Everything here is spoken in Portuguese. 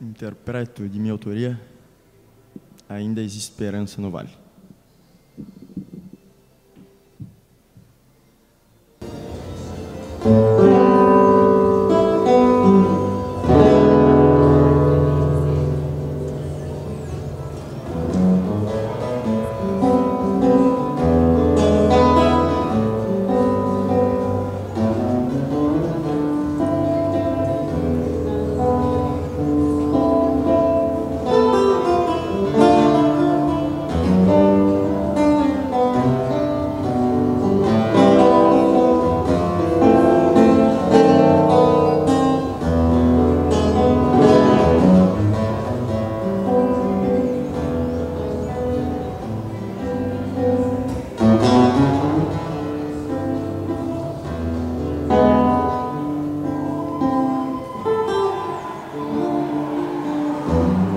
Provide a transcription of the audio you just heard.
interpreto de minha autoria Ainda existe esperança no vale. Thank.